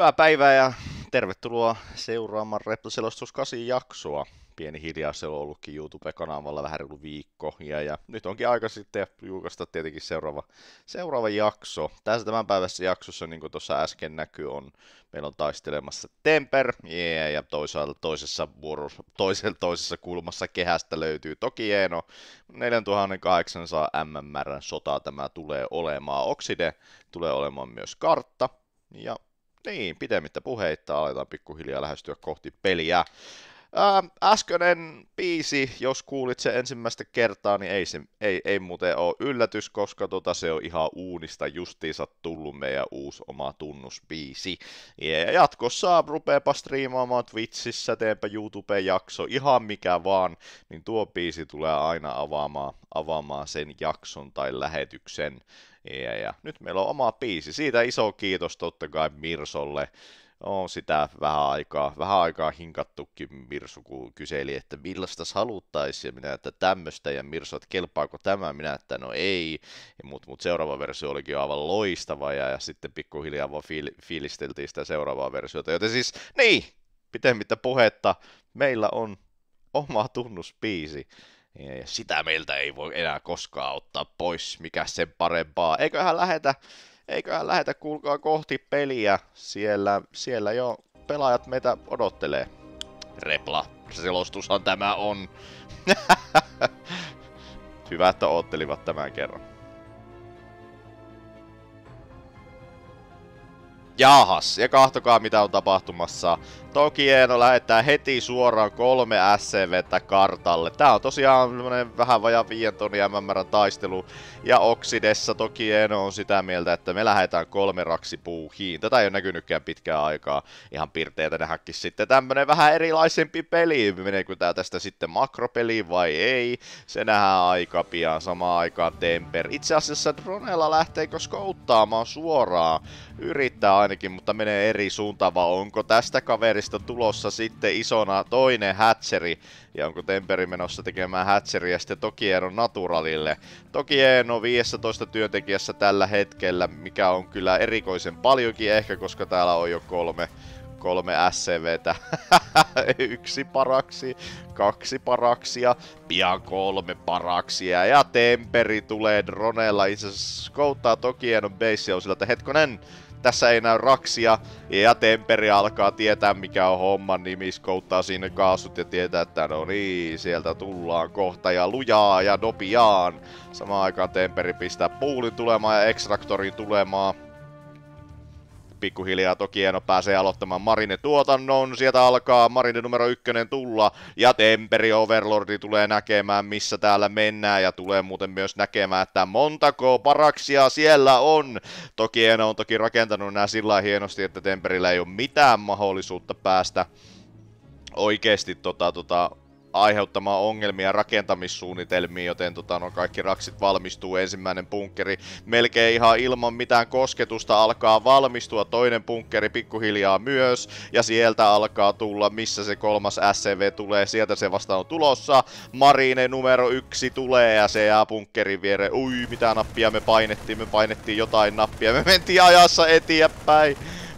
Hyvää päivää ja tervetuloa seuraamaan Repl Selostus 8 jaksoa. Pieni hiljaiselo on ollutkin YouTube-kanavalla vähän reilu viikko. Ja, ja nyt onkin aika sitten julkaista tietenkin seuraava, seuraava jakso. Tässä tämän päivässä jaksossa, niin kuin tuossa äsken näkyy, on, meillä on taistelemassa Temper. Yeah, ja toisaalta toisessa, vuorossa, toisella, toisessa kulmassa kehästä löytyy Tokieno. 4800 MMR sota tämä tulee olemaan. Oxide tulee olemaan myös kartta. Ja niin, pitemmittä puheitta aletaan pikkuhiljaa lähestyä kohti peliä. Ää, äskeinen biisi, jos kuulit sen ensimmäistä kertaa, niin ei, se, ei, ei muuten ole yllätys, koska tota, se on ihan uunista justiinsa tullut meidän uusi oma tunnusbiisi. Ja jatkossa rupeepa striimaamaan Twitchissä, teenpä YouTube-jakso, ihan mikä vaan, niin tuo biisi tulee aina avaamaan, avaamaan sen jakson tai lähetyksen. Ja, ja nyt meillä on oma biisi. Siitä iso kiitos totta kai Mirsolle. On sitä vähän aikaa, vähän aikaa hinkattukin Mirsu, kun kyseli, että millaista haluttaisiin, ja minä, että tämmöistä, ja Mirsu, että kelpaako tämä, minä, että no ei, mutta mut seuraava versio olikin aivan loistava, ja, ja sitten pikkuhiljaa vaan fiil, fiilisteltiin sitä seuraavaa versiota, joten siis, niin, pitemmittä puhetta, meillä on oma tunnuspiisi. Ja sitä meiltä ei voi enää koskaan ottaa pois, mikä sen parempaa. Eiköhän lähetä, eiköhän lähetä kuulkaa kohti peliä. Siellä, siellä jo pelaajat meitä odottelee. Repla, selostushan tämä on. Hyvä, että ottelivat tämän kerran. Jahas, ja kahtokaa mitä on tapahtumassa. Tokieno lähettää heti suoraan kolme SCVtä kartalle. Tää on tosiaan vähän vajaa 5 tonnia MMRn taistelu. Ja Oksidessa Tokieno on sitä mieltä, että me lähdetään kolme raksipuuhiin. Tätä ei ole näkynytkään pitkään aikaa. Ihan pirteitä nähäkin sitten tämmönen vähän erilaisempi peli. Meneekö tää tästä sitten makropeli vai ei? Se nähdään aika pian samaan aikaan Temper. Itse asiassa Dronella lähteekö skouttaamaan suoraan? Yrittää ainakin, mutta menee eri suuntaan, vai onko tästä kaverista tulossa sitten isona toinen Hatcheri, ja onko Temperi menossa tekemään Hatcheria sitten Tokieno Naturalille. Tokieno 15 työntekijässä tällä hetkellä, mikä on kyllä erikoisen paljonkin ehkä, koska täällä on jo kolme kolme SCVtä, yksi paraksi, kaksi paraksia, pian kolme paraksia. Ja Temperi tulee dronella, itse asiassa skouttaa Tokienon on sillä, että hetkonen, tässä ei näy raksia, ja Temperi alkaa tietää mikä on homman nimi, skouttaa sinne kaasut ja tietää, että no niin, sieltä tullaan kohta ja lujaa ja nopiaan. Samaan aikaan Temperi pistää puulin tulemaan ja ekstraktorin tulemaan pikkuhiljaa Tokieno pääsee aloittamaan Marine tuotannon. Sieltä alkaa Marine numero ykkönen tulla ja Temperi Overlordi tulee näkemään missä täällä mennään ja tulee muuten myös näkemään, että montako paraksia siellä on. Tokieno on toki rakentanut nämä sillä hienosti, että Temperillä ei ole mitään mahdollisuutta päästä oikeasti tota, tota, aiheuttamaan ongelmia rakentamissuunnitelmiin, joten tota, no, kaikki raksit valmistuu. Ensimmäinen bunkkeri melkein ihan ilman mitään kosketusta alkaa valmistua. Toinen bunkkeri pikkuhiljaa myös. Ja sieltä alkaa tulla, missä se kolmas SCV tulee. Sieltä se vasta on tulossa. Marine numero yksi tulee ja se jää bunkkerin viereen. Ui, mitä nappia me painettiin? Me painettiin jotain nappia. Me mentiin ajassa eteenpäin.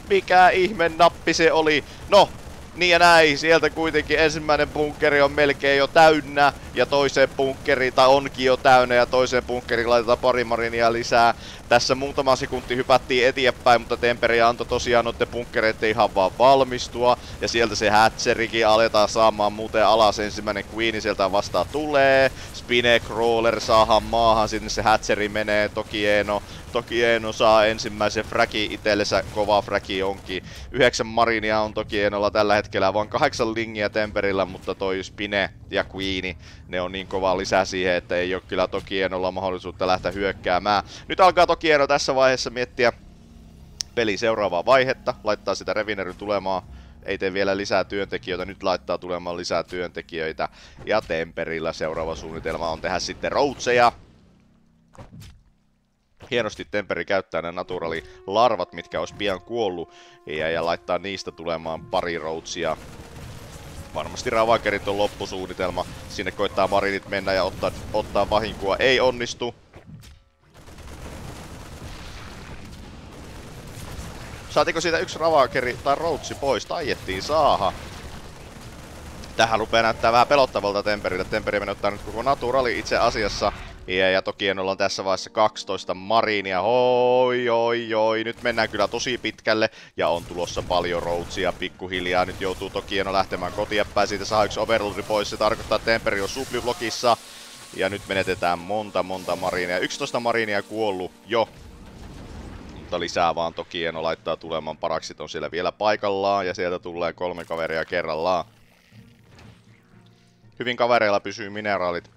Mikä ihme nappi se oli? No, niin ja näin, sieltä kuitenkin ensimmäinen bunkkeri on melkein jo täynnä ja toiseen bunkkeriin, tai onkin jo täynnä ja toiseen bunkkeriin laitetaan pari marinia lisää. Tässä muutama sekunti hypättiin eteenpäin, mutta Temperi antoi tosiaan noiden bunkkereiden ihan vaan valmistua. Ja sieltä se Hatcherikin aletaan saamaan muuten alas. Ensimmäinen Queeni sieltä vastaan tulee. Spinecrawler saahan maahan, sinne se Hatcheri menee. Toki Eno, toki Eno saa ensimmäisen fragi itsellensä, kova fragi onkin. Yhdeksän marinia on toki Enolla tällä hetkellä, vaan kahdeksan lingiä Temperillä, mutta toi Spine ja Queeni, ne on niin kova lisää siihen, että ei ole kyllä toki Enolla mahdollisuutta lähteä hyökkäämään. Nyt alkaa toki Eno tässä vaiheessa miettiä peli seuraavaa vaihetta, laittaa sitä Revinerin tulemaan ei tee vielä lisää työntekijöitä, nyt laittaa tulemaan lisää työntekijöitä. Ja Temperillä seuraava suunnitelma on tehdä sitten routseja. Hienosti Temperi käyttää ne naturali larvat, mitkä olisi pian kuollut, ja, ja laittaa niistä tulemaan pari routsia. Varmasti Ravakerit on loppusuunnitelma. Sinne koittaa marinit mennä ja ottaa, ottaa vahinkoa. Ei onnistu. Saatiko siitä yksi ravakeri tai routsi pois? Taiettiin saaha. Tähän rupeaa näyttää vähän pelottavalta Temperille. Temperi menottaa nyt koko naturali itse asiassa. Ja, ja toki en olla tässä vaiheessa 12 marinia. Hoi, oi, oi. Nyt mennään kyllä tosi pitkälle. Ja on tulossa paljon routsia pikkuhiljaa. Nyt joutuu toki en lähtemään kotia päin. Siitä saa yksi overlordi pois. Se tarkoittaa, että Temperi on subliblokissa. Ja nyt menetetään monta monta marinia. 11 marinia kuollut jo. Mutta lisää vaan toki en laittaa tulemaan. Paraksit on siellä vielä paikallaan. Ja sieltä tulee kolme kaveria kerrallaan. Hyvin kavereilla pysyy mineraalit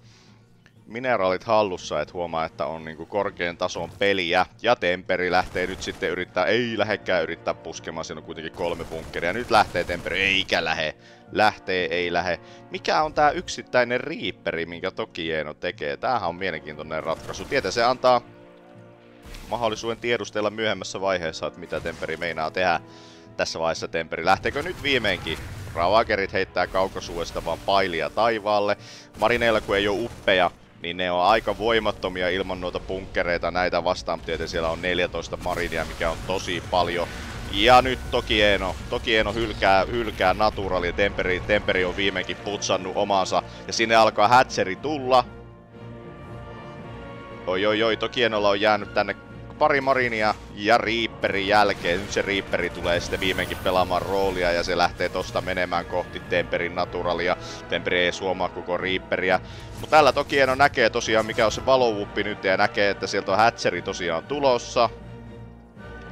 mineraalit hallussa, että huomaa, että on niinku korkean tason peliä. Ja Temperi lähtee nyt sitten yrittää, ei lähekkää yrittää puskemaan, siinä on kuitenkin kolme bunkkeria. Nyt lähtee Temperi, eikä lähe. Lähtee, ei lähe. Mikä on tää yksittäinen riipperi, minkä toki Eeno tekee? Tämähän on mielenkiintoinen ratkaisu. Tietä se antaa mahdollisuuden tiedustella myöhemmässä vaiheessa, että mitä Temperi meinaa tehdä. Tässä vaiheessa Temperi, lähteekö nyt viimeinkin Ravakerit heittää kaukosuudesta vaan pailia taivaalle. Marineilla kun ei ole uppeja, niin ne on aika voimattomia ilman noita bunkkereita näitä vastaan. Tietysti siellä on 14 marinia, mikä on tosi paljon. Ja nyt toki Eeno, toki Eeno hylkää, hylkää Naturalia, Temperi, Temperi on viimeinkin putsannut omansa. Ja sinne alkaa Hatcheri tulla. Oi oi oi, toki Eenolla on jäänyt tänne pari Marinia ja Reaperin jälkeen. Nyt se Reaperi tulee sitten viimeinkin pelaamaan roolia ja se lähtee tosta menemään kohti Temperin Naturalia. Temperi ei suomaa koko Reaperia. Mutta tällä toki Eno näkee tosiaan mikä on se valovuppi nyt ja näkee, että sieltä on Hatcheri tosiaan tulossa.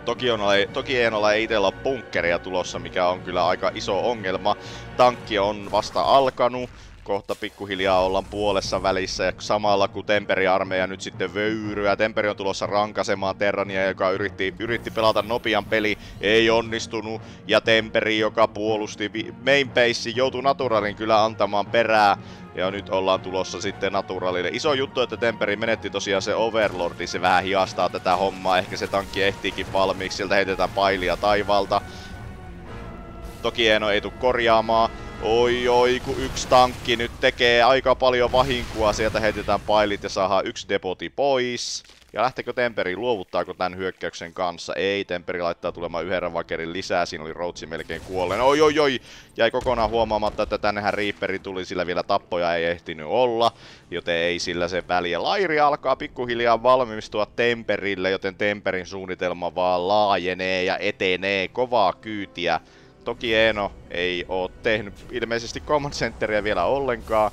Toki, on, toki Eenolla ei itsellä bunkkeria tulossa, mikä on kyllä aika iso ongelma. Tankki on vasta alkanut kohta pikkuhiljaa ollaan puolessa välissä ja samalla kun Temperi-armeija nyt sitten vöyryä. Temperi on tulossa rankasemaan Terrania, joka yritti, yritti pelata nopean peli, ei onnistunut. Ja Temperi, joka puolusti main base, joutuu Naturalin kyllä antamaan perää. Ja nyt ollaan tulossa sitten Naturalille. Iso juttu, että Temperi menetti tosiaan se Overlordi, se vähän hiastaa tätä hommaa. Ehkä se tankki ehtiikin valmiiksi, sieltä heitetään pailia taivalta. Toki Eno ei tule korjaamaan. Oi oi, kun yksi tankki nyt tekee aika paljon vahinkoa. Sieltä heitetään pailit ja saadaan yksi depoti pois. Ja lähtekö Temperi, luovuttaako tämän hyökkäyksen kanssa? Ei, Temperi laittaa tulemaan yhden ravakerin lisää, siinä oli Routsi melkein kuolleen. Oi oi oi, jäi kokonaan huomaamatta, että tännehän Reaperi tuli, sillä vielä tappoja ei ehtinyt olla, joten ei sillä se väliä. Lairi alkaa pikkuhiljaa valmistua Temperille, joten Temperin suunnitelma vaan laajenee ja etenee kovaa kyytiä Toki Eno ei oo tehnyt ilmeisesti Command Centeria vielä ollenkaan.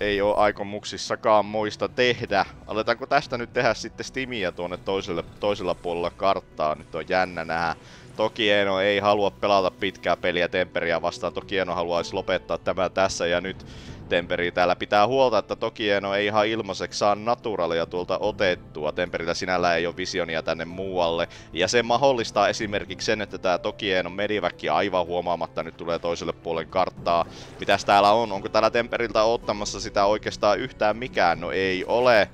Ei oo aikomuksissakaan muista tehdä. Aletaanko tästä nyt tehdä sitten Stimia tuonne toiselle, toisella puolella karttaa? Nyt on jännä nähdä. Toki Eno ei halua pelata pitkää peliä Temperiä vastaan. Toki Eno haluaisi lopettaa tämä tässä ja nyt Temperi täällä pitää huolta, että toki Eno ei ihan ilmaiseksi saa naturalia tuolta otettua. Temperillä sinällä ei ole visionia tänne muualle. Ja se mahdollistaa esimerkiksi sen, että tämä Eno mediväkki aivan huomaamatta nyt tulee toiselle puolen karttaa. Mitäs täällä on? Onko täällä Temperiltä ottamassa sitä oikeastaan yhtään mikään? No ei ole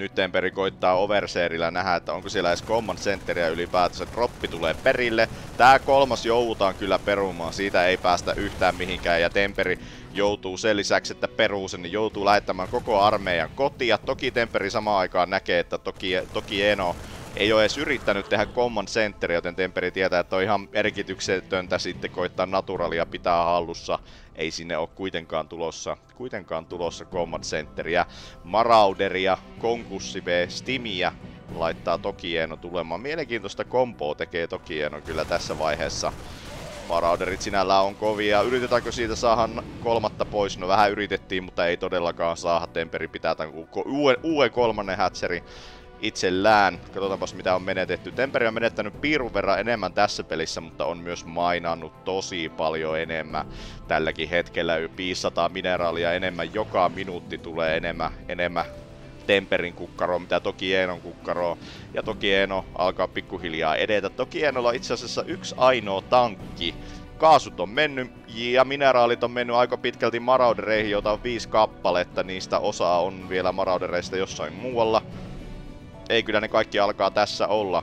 nyt Temperi koittaa Overseerillä nähdä, että onko siellä edes Command Centeria ylipäätänsä. Droppi tulee perille. Tää kolmas joudutaan kyllä perumaan, siitä ei päästä yhtään mihinkään. Ja Temperi joutuu sen lisäksi, että peruu sen, niin joutuu lähettämään koko armeijan kotia. Toki Temperi samaan aikaan näkee, että toki, toki Eno ei ole edes yrittänyt tehdä Command Centeria, joten Temperi tietää, että on ihan merkityksetöntä sitten koittaa Naturalia pitää hallussa. Ei sinne ole kuitenkaan tulossa, kuitenkaan tulossa Command Centeria. Marauderia, Konkussi B, Stimiä laittaa Tokieno tulemaan. Mielenkiintoista kompoa tekee Tokieno kyllä tässä vaiheessa. Marauderit sinällä on kovia. Yritetäänkö siitä saada kolmatta pois? No vähän yritettiin, mutta ei todellakaan saada. Temperi pitää tämän uuden, kolmannen hatcherin itsellään. Katsotaanpas mitä on menetetty. Temperi on menettänyt piirun verran enemmän tässä pelissä, mutta on myös mainannut tosi paljon enemmän. Tälläkin hetkellä 500 mineraalia enemmän. Joka minuutti tulee enemmän, enemmän Temperin kukkaro, mitä toki Eenon kukkaro. Ja toki Eeno alkaa pikkuhiljaa edetä. Toki Eenolla on itse asiassa yksi ainoa tankki. Kaasut on mennyt ja mineraalit on mennyt aika pitkälti maraudereihin, joita on viisi kappaletta. Niistä osa on vielä maraudereista jossain muualla ei kyllä ne kaikki alkaa tässä olla.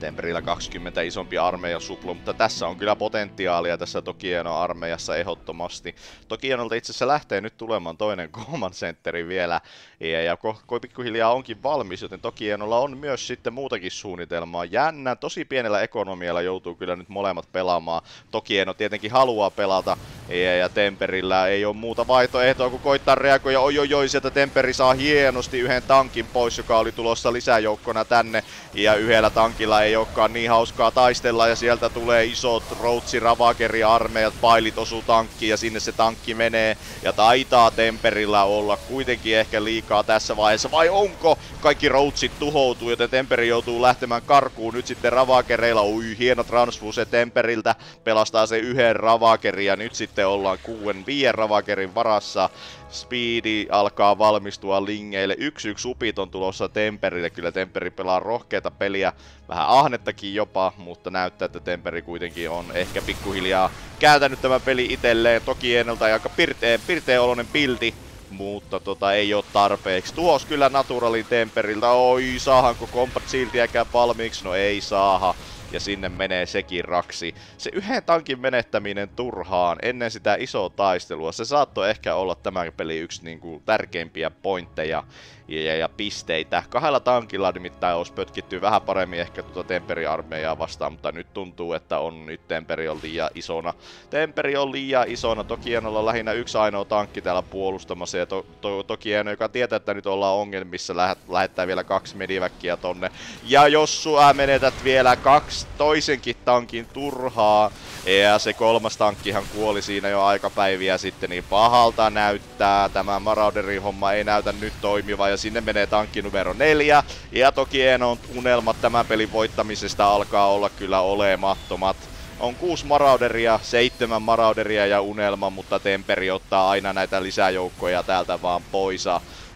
Temperillä 20 isompi armeija suplu, mutta tässä on kyllä potentiaalia tässä Tokieno armeijassa ehdottomasti. Tokienolta itse asiassa lähtee nyt tulemaan toinen Command Centeri vielä, ja, ja ko- pikkuhiljaa onkin valmis, joten Tokienolla on myös sitten muutakin suunnitelmaa. Jännä, tosi pienellä ekonomialla joutuu kyllä nyt molemmat pelaamaan. Tokieno tietenkin haluaa pelata, ja, ja Temperillä ei ole muuta vaihtoehtoa kuin koittaa reagoida. Oi oi oi, sieltä Temperi saa hienosti yhden tankin pois, joka oli tulossa lisäjoukkona tänne, ja yhdellä tankilla ei olekaan niin hauskaa taistella ja sieltä tulee isot Routsi Ravageri armeijat, pailit osuu tankkiin ja sinne se tankki menee. Ja taitaa Temperillä olla kuitenkin ehkä liikaa tässä vaiheessa vai onko? Kaikki Routsit tuhoutuu joten Temperi joutuu lähtemään karkuun. Nyt sitten Ravagereilla, ui hieno transfuse Temperiltä. Pelastaa se yhden Ravageri ja nyt sitten ollaan kuuden viien Ravagerin varassa Speedi alkaa valmistua lingeille. Yksi yksi upit on tulossa Temperille. Kyllä Temperi pelaa rohkeita peliä, vähän ahnettakin jopa, mutta näyttää, että Temperi kuitenkin on ehkä pikkuhiljaa kääntänyt tämä peli itselleen. Toki ennalta aika pirteen, pirteen oloinen pilti, mutta tota ei ole tarpeeksi. Tuos kyllä naturalin Temperiltä. Oi, saahanko kompat siltiäkään valmiiksi? No ei saaha ja sinne menee sekin raksi. Se yhden tankin menettäminen turhaan ennen sitä isoa taistelua, se saattoi ehkä olla tämän peli yksi niin kuin, tärkeimpiä pointteja ja, ja, ja pisteitä. Kahdella tankilla nimittäin olisi pötkitty vähän paremmin ehkä tuota Temperi-armeijaa vastaan, mutta nyt tuntuu, että on nyt Temperi on liian isona. Temperi on liian isona, toki en olla lähinnä yksi ainoa tankki täällä puolustamassa ja to, to, toki en, joka tietää, että nyt ollaan ongelmissa, lähet, lähettää vielä kaksi mediväkkiä tonne. Ja jos sua menetät vielä kaksi toisenkin tankin turhaa, ja se kolmas tankkihan kuoli siinä jo aikapäiviä sitten, niin pahalta näyttää. Tämä Marauderin homma ei näytä nyt toimiva ja sinne menee tankki numero neljä. Ja toki Enon unelmat tämän pelin voittamisesta alkaa olla kyllä olemattomat. On kuusi marauderia, seitsemän marauderia ja unelma, mutta Temperi ottaa aina näitä lisäjoukkoja täältä vaan pois.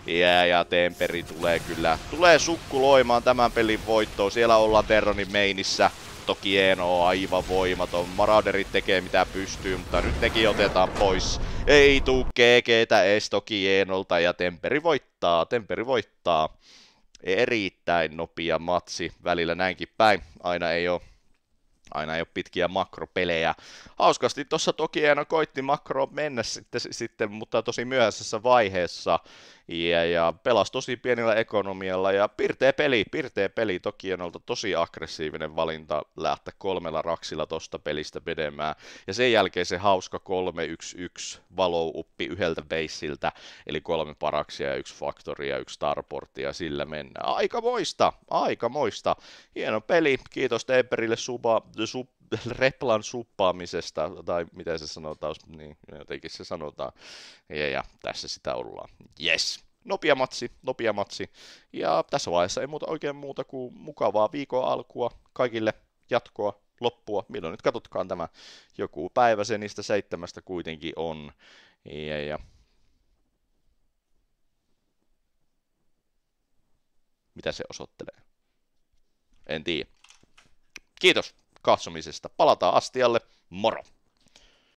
Ja, ja Temperi tulee kyllä, tulee sukkuloimaan tämän pelin voittoon. Siellä ollaan Terronin meinissä. Toki Eno on aivan voimaton. Marauderit tekee mitä pystyy, mutta nyt nekin otetaan pois. Ei tuu GGtä ees toki Enolta ja Temperi voittaa. Temperi voittaa. Erittäin nopea matsi välillä näinkin päin. Aina ei ole aina ei ole pitkiä makropelejä. Hauskasti tuossa toki Eeno koitti makro mennä sitten, sitten, mutta tosi myöhäisessä vaiheessa. Ja, ja pelasi tosi pienellä ekonomialla ja pirteä peli, pirteä peli toki on ollut tosi aggressiivinen valinta lähteä kolmella raksilla tosta pelistä pedemään. Ja sen jälkeen se hauska 3-1-1 uppi yhdeltä beissiltä, eli kolme paraksia ja yksi faktoria ja yksi starportia ja sillä mennään. Aika moista, aika moista. Hieno peli, kiitos Teberille suba, sub, replan suppaamisesta, tai miten se sanotaan, niin jotenkin se sanotaan. Ja, ja tässä sitä ollaan. Yes. Nopea matsi, nopea matsi. Ja tässä vaiheessa ei muuta oikein muuta kuin mukavaa viikon alkua kaikille jatkoa, loppua, milloin nyt katsotkaan tämä joku päivä se niistä seitsemästä kuitenkin on. Ja, ja. Mitä se osoittelee? En tiedä. Kiitos katsomisesta. Palataan astialle. Moro!